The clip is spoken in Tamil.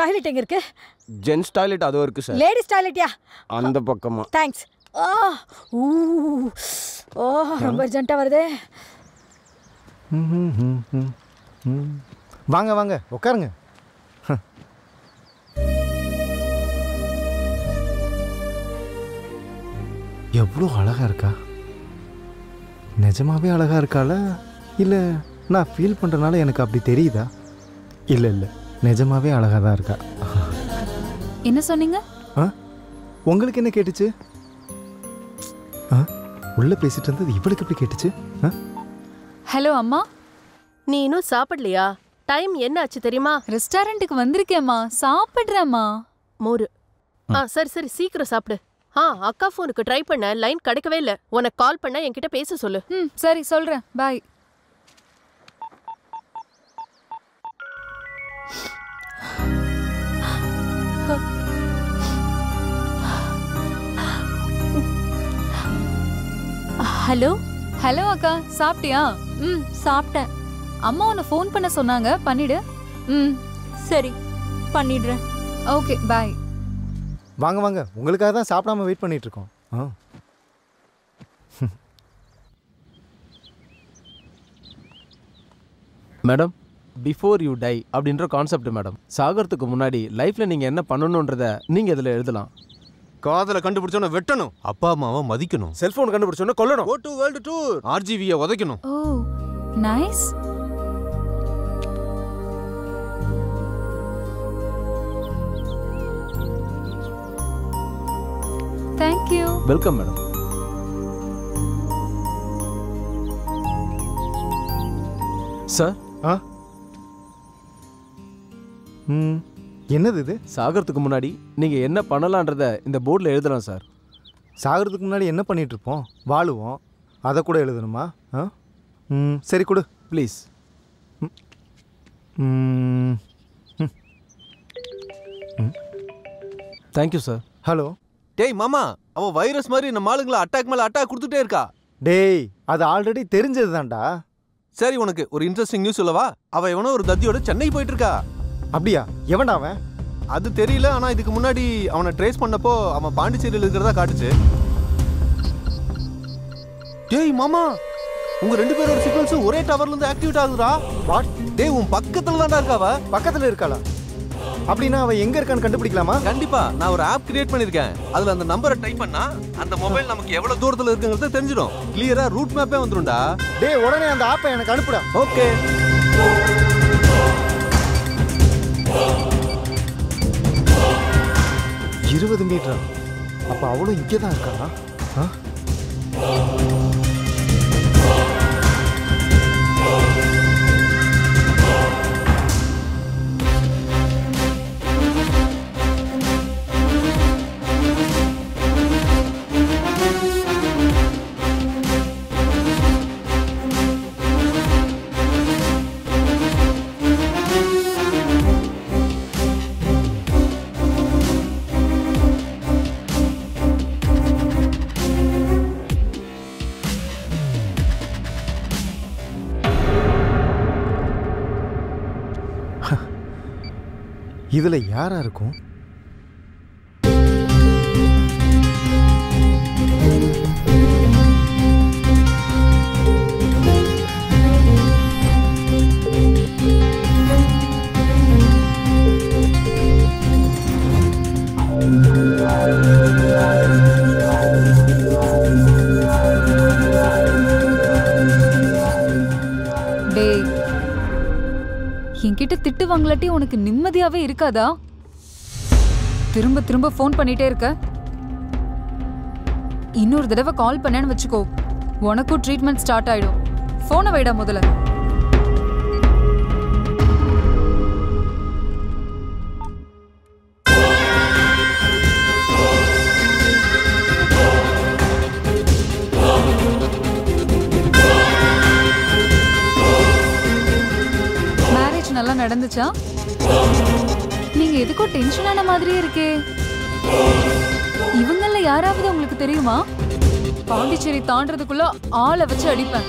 டாய்லெட் எங்க இருக்கு? ஜென்ஸ் டாய்லெட் அதுவும் இருக்கு சார் லேடிஸ் டாய்லெட்யா அந்த பக்கமா. தேங்க்ஸ் ஆ ஊ ஓ ரொம்ப அர்ஜென்ட்டாக வருதே. வாங்க வாங்க உட்காருங்க எவ்வளோ அழகா இருக்கா? நிஜமாவே அழகா இருக்காளா? இல்லை நான் ஃபீல் பண்ணுறனால எனக்கு அப்படி தெரியுதா? இல்லை இல்லை. நிஜமாவே அழகாக தான் இருக்கா. என்ன சொன்னீங்க? ஆ? உங்களுக்கு என்ன கேட்டுச்சு? ஆ? உள்ளே பேசிட்டு இருந்தது இவளுக்கு எப்படி கேட்டுச்சு? ஆ? ஹலோ அம்மா. நீ இன்னும் சாப்பிடலையா? டைம் என்ன ஆச்சு தெரியுமா? ரெஸ்டாரண்ட்டுக்கு வந்திருக்கேம்மா. சாப்பிடுறேம்மா. மோரு. ஆ சரி சரி. சீக்கிரம் சாப்பிடு. ஆ அக்கா ஃபோனுக்கு ட்ரை பண்ண. லைன் கிடைக்கவே இல்ல. உனக்கு கால் பண்ண என்கிட்ட பேச சொல்லு. ம் சரி சொல்றேன். Bye hello? ஹலோ அக்கா சாப்பிட்டியா? ம் சாப்பிட்டேன். அம்மா உன்னை ஃபோன் பண்ண சொன்னாங்க. பண்ணிடு. ம் சரி. பண்ணிடுறேன். ஓகே பாய் வாங்க வாங்க. உங்களுக்காக தான் சாப்பிடாம வெயிட் பண்ணிட்டு இருக்கோம் ஆ. மேடம் பிஃபோர் யூ டை அப்படின்ற கான்செப்ட் மேடம். சாகறதுக்கு முன்னாடி லைஃப்ல நீங்க என்ன பண்ணணுன்றத நீங்க இதுல எழுதலாம். காதலை கண்டுபிடிச்சோன்னு வெட்டணும். அப்பா அம்மாவை மதிக்கணும். செல்போன் கண்டுபிடிச்சோன்னா கொல்லணும். Go to world tour. ஆர்ஜிவியை உதைக்கணும். ஓ nice. Thank you welcome madam sir ஆ ம் என்னது இது? சாகறதுக்கு முன்னாடி நீங்க என்ன பண்ணலான்றத இந்த போர்டில் எழுதலாம் சார். சாகிறதுக்கு முன்னாடி என்ன பண்ணிட்டு இருப்போம் வாழுவோம். அதை கூட எழுதணுமா? ஆ? ம் சரி கொடு. ப்ளீஸ் ம். Thank you sir hello? டேய் மாமா அவ வைரஸ் மாதிரி நம்ம ஆளுங்களை அட்டாக் மேல அட்டாக் கொடுத்துட்டே இருக்கா? டேய் அது ஆல்ரெடி தெரிஞ்சது தான்டா சரி உனக்கு ஒரு இன்ட்ரெஸ்டிங் நியூஸ் சொல்லவா? அவ எவனோ ஒரு தத்தியோட சென்னை போயிட்டு இருக்கா அப்படியா? எவன்டா அவன்? அது தெரியல ஆனா இதுக்கு முன்னாடி அவனை ட்ரேஸ் பண்ணப்போ அவன் பாண்டிச்சேரியில் இருக்கிறதா காட்டுச்சு. டேய் மாமா! உங்க ரெண்டு பேரோட சிக்னல்ஸும் ஒரே டவர்ல இருந்து ஆக்டிவேட் ஆகுதுடா. வாட் டேய் உன் பக்கத்துல தான்டா இருக்கா அவ பக்கத்தில் இருக்காளா? அப்படின்னா அவன் எங்கே இருக்கான்னு கண்டுபிடிக்கலாமா? கண்டிப்பா நான் ஒரு ஆப் கிரியேட் பண்ணிருக்கேன். அதுல அந்த நம்பரை டைப் பண்ணா அந்த மொபைல் நமக்கு எவ்வளவு தூரத்துல இருக்குங்கிறது தெரிஞ்சிடும். கிளியரா ரூட் மேப்பே வந்துரும்டா. டேய் உடனே அந்த ஆப்பை எனக்கு அனுப்புடா. ஓகே இருபது மீட்டரா அப்போ அவளும் இங்கே தான் இருக்காளா ஆ? இதில் யாராக இருக்கும்? என்கிட்ட திட்டு வாங்கலாட்டி உனக்கு நிம்மதியாவே இருக்காதா? திரும்ப திரும்ப ஃபோன் பண்ணிட்டே இருக்க. இன்னொரு தடவை கால் பண்ணேன்னு வச்சுக்கோ. உனக்கும் ட்ரீட்மெண்ட் ஸ்டார்ட் ஆயிடும். ஃபோனை வைடா முதல்ல. நடந்துச்சா? நீங்க எதுக்கோ டென்ஷன் ஆன மாதிரியே இருக்கே. இவங்கள யாராவது உங்களுக்கு தெரியுமா? பாண்டிச்சேரி தாண்டறதுக்குள்ள ஆளை வச்சு அடிப்பேன்.